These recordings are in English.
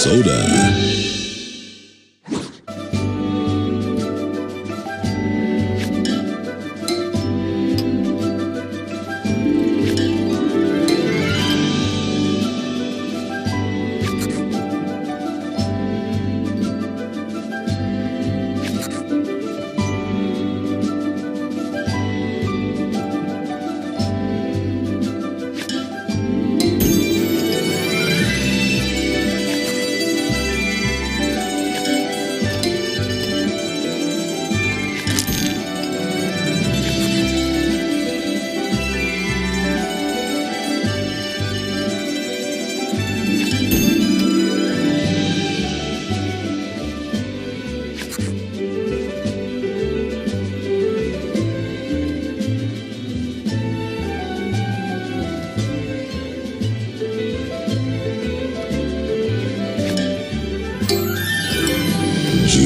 soda.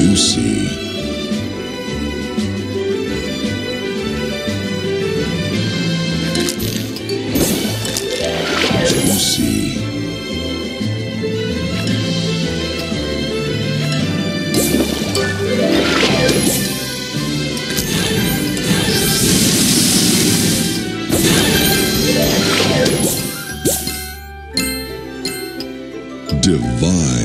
Juicy. Juicy. Divine.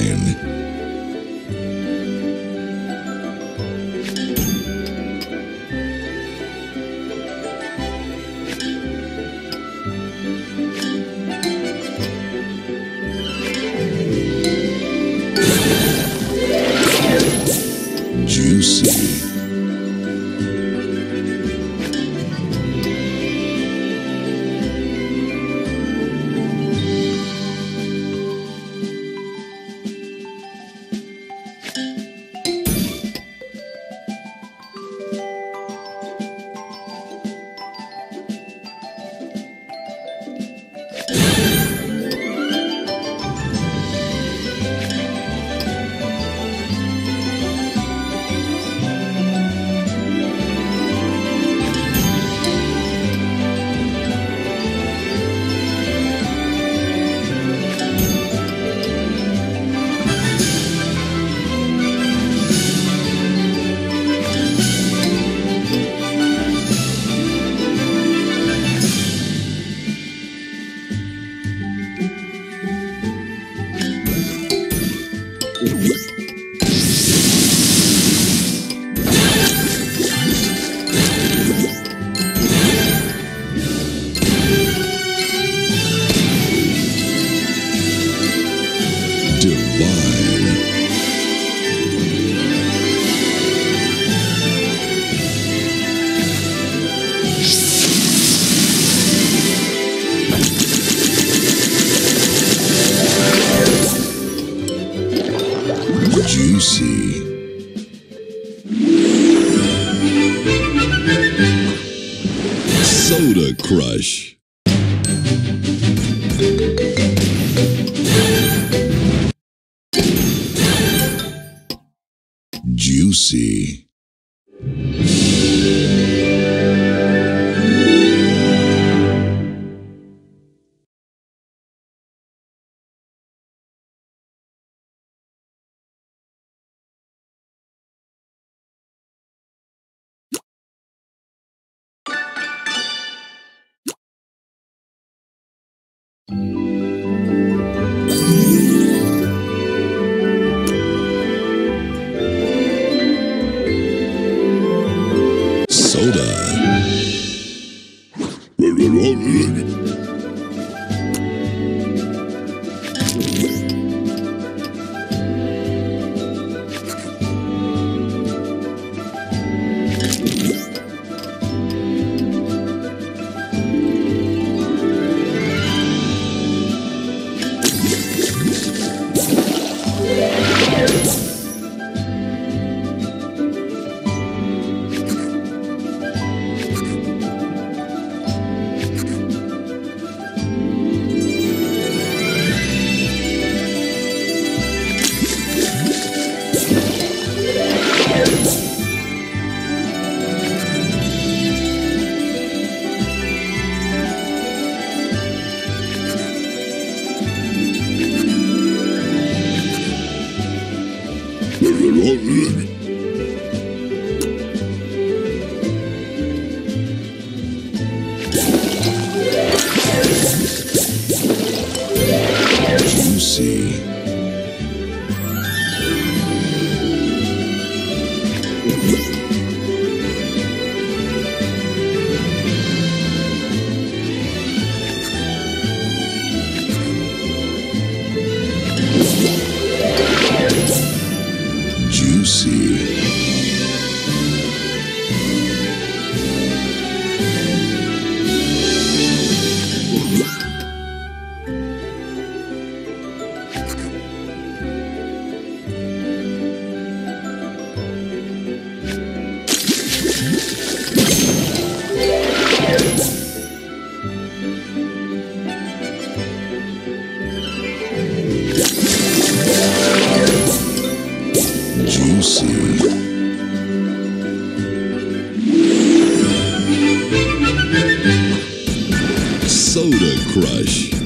Juicy. Soda Crush. Juicy. 我忍 volume. Soda Crush.